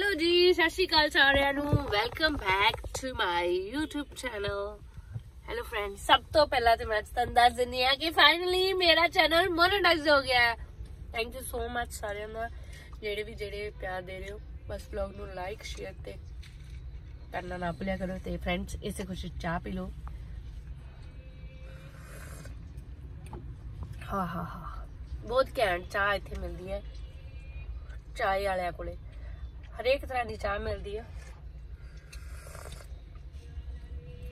Hello ਜੀ, ਸਤਿ ਸ਼੍ਰੀ ਅਕਾਲ ਸਾਰਿਆਂ ਨੂੰ। Welcome back to my YouTube channel hello friends ਸਭ ਤੋਂ ਪਹਿਲਾਂ ਤੇ ਮੈਂ ਤੁਹਾਨੂੰ ਦੱਸ ਦਿੰਦੀ ਆ ਕਿ ਫਾਈਨਲੀ ਮੇਰਾ ਚੈਨਲ ਮੋਨੇਟਾਈਜ਼ ਹੋ ਗਿਆ ਹੈ। ਥੈਂਕ ਯੂ ਸੋ ਮਚ ਸਾਰਿਆਂ ਦਾ, ਜਿਹੜੇ ਵੀ ਜਿਹੜੇ ਪਿਆਰ ਦੇ ਰਹੇ ਹੋ, ਬਸ ਵਲੌਗ ਨੂੰ ਲਾਈਕ ਸ਼ੇਅਰ ਤੇ ਕਰਨਾ ਨਾ ਭੁੱਲਿਆ ਕਰੋ ਤੇ ਫਰੈਂਡਸ ਇਸੇ ਖੁਸ਼ੀ ਚਾਹ ਪੀ ਲਓ। ਹਾਂ ਹਾਂ ਹਾਂ। ਬਹੁਤ ਘੈਂਟ ਚਾਹ ਇੱਥੇ ਮਿਲਦੀ ਹੈ, ਚਾਹ ਵਾਲਿਆਂ ਕੋਲੇ। ਹਰੇਕ ਤਰ੍ਹਾਂ ਦੀ ਚਾਹ ਮਿਲਦੀ ਆ।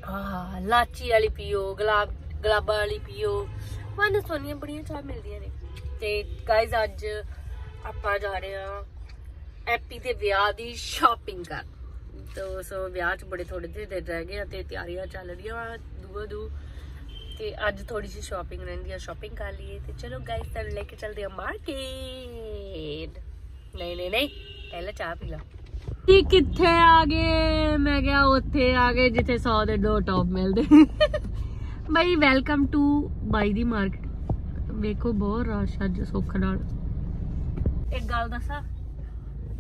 ਆਹ, ਲਾਚੀ ਵਾਲੀ ਪੀਓ, ਗੁਲਾਬ, ਗੁਲਾਬਾਂ ਵਾਲੀ ਪੀਓ। ਵੰਨ ਸੋਨੀਆਂ ਬੜੀਆਂ ਚਾਹ ਮਿਲਦੀਆਂ ਨੇ। ਤੇ ਗਾਇਜ਼ ਅੱਜ ਆਪਾਂ ਜਾ ਰਹੇ ਆ ਐਪੀ ਦੇ ਵਿਆਹ ਦੀ ਸ਼ਾਪਿੰਗ ਕਰ ਤੋ, ਸੋ ਵਿਆਹ 'ਚ ਬੜੇ ਥੋੜੇ ਜਿਹੇ ਦਿਨ ਰਹਿ ਗਏ ਤੇ ਤਿਆਰੀਆਂ ਚੱਲ ਰਹੀਆਂ ਦੂਆ ਦੂ ਤੇ ਅੱਜ ਥੋੜੀ ਜਿਹੀ ਸ਼ਾਪਿੰਗ ਰਹਿੰਦੀ ਆ ਸ਼ਾਪਿੰਗ ਕਰ ਲਈਏ। ਤੇ ਚਲੋ ਗਾਇਸ ਤੁਹਾਨੂੰ ਲੈ ਕੇ ਚੱਲਦੇ ਆ ਮਾਰਕੀਟ ਨਹੀਂ ਨਹੀਂ ਨਹੀਂ। ਪਹਿਲਾਂ ਚਾਹ ਪੀ ਲਾ। ਕੀ ਕਿੱਥੇ ਆ ਗਏ? ਮੈਂ ਕਿਹਾ ਉੱਥੇ ਆ ਗਏ ਜਿੱਥੇ 100 ਦੇ ਦੋ ਟੌਪ ਮਿਲਦੇ। ਬਈ ਵੈਲਕਮ ਟੂ ਬਾਈ ਦੀ ਮਾਰਕੀਟ ਵੇਖੋ ਬਹੁਤ ਰਸ਼ ਅੱਜ ਸੁੱਖ ਨਾਲ। ਇੱਕ ਗੱਲ ਦੱਸਾਂ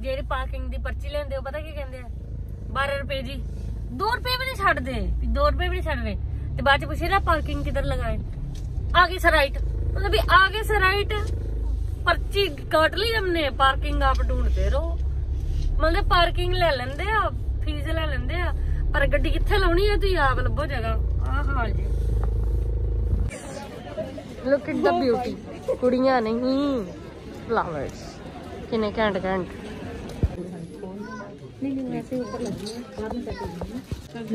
ਜਿਹੜੇ ਪਾਰਕਿੰਗ ਦੀ ਪਰਚੀ ਲੈਂਦੇ ਹੋ ਪਤਾ ਕੀ ਕਹਿੰਦੇ ਆ? 12 ਰੁਪਏ ਜੀ। 2 ਰੁਪਏ ਵੀ ਨਹੀਂ ਛੱਡਦੇ 2 ਰੁਪਏ ਵੀ ਨਹੀਂ ਛੱਡਦੇ। ਤੇ ਬਾਅਦ ਚ ਪੁੱਛੇ ਨਾ ਪਾਰਕਿੰਗ ਕਿੱਧਰ ਲਗਾਏ? ਆਗੇ ਸਰਾਈਟ ਮਤਲਬ ਵੀ ਆਗੇ ਸਰਾਈਟ पर्ची काट ली हमने पार्किंग आप ढूंढते रहो मतलब पार्किंग ਲੈ ਲੈਂਦੇ ਆ ਫੀਸ ਲੈ ਲੈਂਦੇ ਆ ਪਰ ਗੱਡੀ ਕਿੱਥੇ ਲਾਉਣੀ ਆ ਤੁਸੀਂ ਆਪ ਲੱਭੋ ਜਗ੍ਹਾ ਆਹ ਹਾਲ ਜੀ ਲੁੱਕ ਐਟ ਦਾ ਬਿਊਟੀ ਕੁੜੀਆਂ ਨਹੀਂ ਫਲਾਵਰਸ ਕਿੰਨੇ ਘੈਂਟ ਘੈਂਟ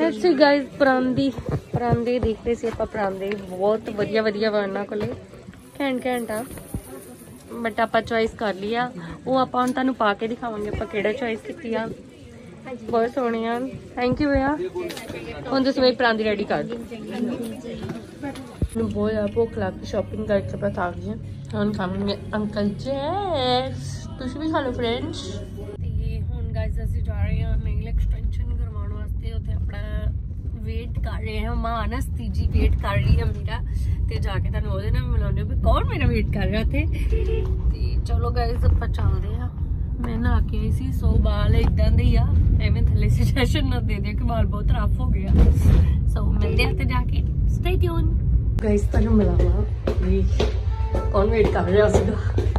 ਐਸੇ ਗਾਇਸ ਪਰਾਂਦੀ ਪਰਾਂਦੇ ਦੇਖਦੇ ਸੀ ਆਪਾਂ ਪਰਾਂਦੇ ਬਹੁਤ ਵਧੀਆ ਵਧੀਆ ਵਾ ਉਹਨਾਂ ਕੋਲੇ ਘੈਂਟ ਘੈਂਟ ਆ ਬਟ ਆਪਾਂ ਚੋਇਸ ਕਰ ਲਿਆ ਉਹ ਆਪਾਂ ਹੁਣ ਤੁਹਾਨੂੰ ਪਾ ਕੇ ਦਿਖਾਵਾਂਗੇ ਆਪਾਂ ਕਿਹੜਾ ਚੋਇਸ ਕੀਤੀ ਆ। ਬਹੁਤ ਸੋਹਣੇ ਆ। ਥੈਂਕ ਯੂ ਭਈਆ ਹੁਣ ਤੁਸੀਂ ਮੇਰੀ ਪਰਾਂਦੀ ਰੈਡੀ ਕਰ ਦਿਓ। ਮੈਨੂੰ ਬਹੁਤ ਜ਼ਿਆਦਾ ਭੁੱਖ ਲੱਗ ਗਈ ਸ਼ਾਪਿੰਗ ਕਰਕੇ ਆਪਾਂ ਥੱਕ ਗਏ ਹੁਣ ਖਾਵਾਂਗੇ ਅੰਕਲ ਜੈਸ। ਤੁਸੀਂ ਵੀ ਖਾ ਲਓ ਫਰੈਂਡਸ ਤੇ ਹੁਣ ਗਾਇਸ ਅਸੀਂ ਜਾ ਰਹੇ ਹਾਂ ਨੇਲ ਐਕਸਟੈਂਸ਼ਨ ਕਰਵਾਉਣ ਵਾਸਤੇ ਉੱਥੇ ਆਪਣਾ ਵੇਟ ਕਰ ਰਹੇ ਹਾਂ ਮਾਨਸ ਤੀਜੀ ਵੇਟ ਕਰ ਰਹੀ ਹੈ ਮੇਰਾ, ਤੇ ਜਾ ਕੇ ਤੁਹਾਨੂੰ ਉਹਦੇ ਨਾਲ ਮਿਲਾਉਂਦੇ ਵੀ ਕੌਣ ਮੇਰਾ ਵੇਟ ਕਰ ਰਿਹਾ ਉੱਥੇ। ਤੇ ਚਲੋ ਗਾਇਸ ਆਪਾਂ ਚੱਲਦੇ ਆ ਮੈਂ ਨਾ ਕੇ ਆਈ ਸੀ, ਸੋ ਬਾਲ ਇਦਾਂ ਦੇ ਹੀ ਆ, ਐਵੇਂ ਥੱਲੇ ਸੁਜੈਸ਼ਨ ਨਾ ਦੇ ਦਿਓ ਕਿ ਬਾਲ ਬਹੁਤ ਰਫ ਹੋ ਗਿਆ। ਸੋ ਮਿਲਦੇ ਆ ਤੇ ਜਾ ਕੇ। ਸਟੇ ਟਿਊਨ ਗਾਇਸ ਤੁਹਾਨੂੰ ਮਿਲਾਵਾਂ ਵੀ ਕੌਣ ਵੇਟ ਕਰ ਰਿਹਾ ਸੀਗਾ।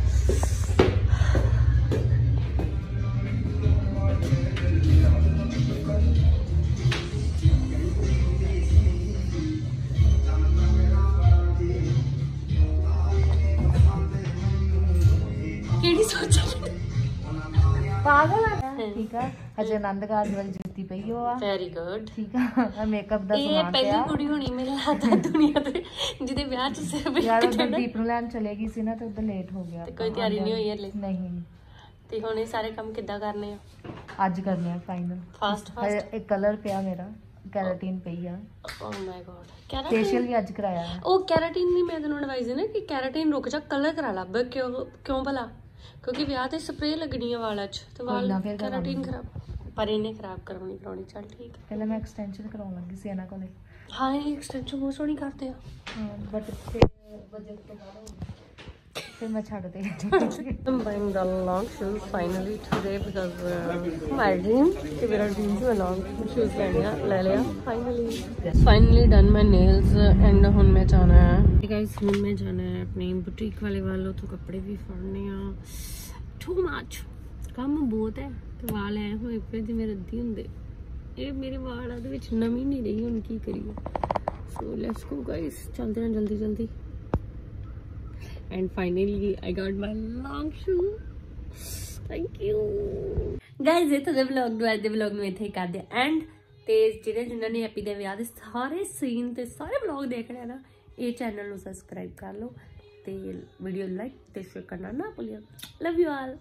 ਕਿਹੜੀ ਸੋਚ? ਪਾਗਲ ਆ। ਠੀਕ ਆ। ਹਜੇ ਆਨੰਦ ਕਾਰਜ ਵਾਲੀ ਜੁੱਤੀ ਪਈ ਹੋ ਆ। ਵੈਰੀ ਗੁੱਡ ਠੀਕ ਆ। ਮੇਕਅਪ ਦਾ ਇਹ ਸਮਾਨ ਪਹਿਲੀ ਪਿਆ। ਕੁੜੀ ਹੋਣੀ ਮੇਰੇ ਹੱਥਾਂ ਦੁਨੀਆ ਤੇ ਜਿਹਦੇ ਵਿਆਹ ਚ ਸਿਰ ਯਾਰ ਉਹ ਦੀਪ ਨੂੰ ਲੈਣ ਚਲੇ ਗਈ ਸੀ ਨਾ ਤੇ ਉਧਰ ਲੇਟ ਹੋ ਗਿਆ। ਤੇ ਕੋਈ ਤਿਆਰੀ ਨਹੀਂ ਹੋਈ ਹਲੇ। ਨਹੀਂ। ਤੇ ਹੁਣ ਇਹ ਸਾਰੇ ਕੰਮ ਕਿੱਦਾਂ ਕਰਨੇ ਆ? ਅੱਜ ਕਰਨੇ ਆ ਫਾਈਨਲ ਫਾਸਟ ਫਾਸਟ ਇੱਕ ਕਲਰ ਪਿਆ ਮੇਰਾ। ਕੈਰਾਟਿਨ ਪਈ ਆ। Oh my God keratin facial ਵੀ ਅੱਜ ਕਰਾਇਆ। ਹੈ ਉਹ ਕੈਰਾਟਿਨ ਨਹੀਂ ਮੈਂ ਤੈਨੂੰ ਐਡਵਾਈਸ ਹੈ ਨਾ ਕਿ ਕੈਰਾਟਿਨ ਰੁਕ ਜਾ ਕਲਰ ਕਰਾ ਲਾ। ਕਿਉਂ ਕਿਉਂ ਭਲਾ? ਕਿਉਂਕਿ ਵਿਆਹ ਤੇ ਸਪਰੇਅ ਲੱਗਣੀ ਆ ਵਾਲਾਂ 'ਚ ਤੇ ਵਾਲ ਕੋਈ ਨਾ, ਫਿਰ ਕੈਰਾਟਿਨ ਖਰਾਬ। ਪਰ ਇਹਨੇ ਖਰਾਬ ਕਰਵਾਉਣੀ ਕਰਾਉਣੀ ਚੱਲ ਠੀਕ ਆ। ਪਹਿਲਾਂ ਮੈਂ ਐਕਸਟੈਂਸ਼ਨ ਕਰਾਉਣ ਲੱਗੀ ਸੀ ਇਹਨਾਂ ਕੋਲੇ। ਹਾਂ ਇਹ ਐਕਸਟੈਂਸ਼ਨ ਬਹੁਤ ਸੋਹਣੀ ਕਰਦੇ ਆ। ਬਟ ਫਿਰ ਬਜਟ ਤੋਂ ਬਾਹਰ ਹੋ ਗਿਆ। ਫਿਰ ਮੈਂ ਛੱਡ ਦੇ। I'm buying the long shoes finally today because uh, my dream ਕਿ ਮੇਰਾ dream ਸੀ ਮੈਂ long shoes ਲੈਣੇ ਲੈ ਲਿਆ finally finally done my nails uh, and ਹੁਣ ਮੈਂ ਜਾਣਾ ਹੈ। Hey guys ਹੁਣ ਮੈਂ ਜਾਣਾ ਹੈ ਆਪਣੀ ਬੁਟੀਕ ਵਾਲੇ ਵੱਲ ਉੱਥੋਂ ਕੱਪੜੇ ਵੀ ਫੜਨੇ ਆ। Too much ਕੰਮ ਬਹੁਤ ਹੈ ਤੇ ਵਾਲ ਐ ਹੋਏ ਪਏ ਜਿਵੇਂ ਰੱਦੀ ਹੁੰਦੇ। ਇਹ ਮੇਰੇ ਵਾਲਾਂ ਦੇ ਵਿੱਚ ਨਮੀ ਨਹੀਂ ਰਹੀ ਹੁਣ ਕੀ ਕਰੀਏ। ਸੋ ਲੈਟਸ ਗੋ ਗਾਇਸ ਚਲਦੇ ਹਾਂ ਜਲਦੀ ਜਲਦੀ and finally, I got my long shoe. Thank you. Guys, ਇਹ ਤਾਂ ਵਲੌਗ ਨੂੰ, ਅੱਜ ਦੇ ਵਲੌਗ ਨੂੰ ਇੱਥੇ ਕਰਦੇ ਐਂਡ ਤੇ ਜਿਹੜੇ ਜਿਨ੍ਹਾਂ ਨੇ ਹੈਪੀ ਦੇ ਵਿਆਹ ਦੇ ਸਾਰੇ ਸੀਨ ਤੇ ਸਾਰੇ ਵਲੌਗ ਦੇਖਣੇ ਆ ਨਾ, ਇਹ ਚੈਨਲ ਨੂੰ ਸਬਸਕ੍ਰਾਈਬ ਕਰ ਲਓ ਤੇ ਵੀਡੀਓ ਲਾਈਕ ਤੇ ਸ਼ੇਅਰ ਕਰਨਾ ਨਾ ਭੁੱਲਿਓ। Love you all